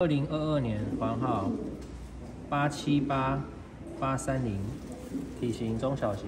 二零二二年房号八七八八三零体型中小型。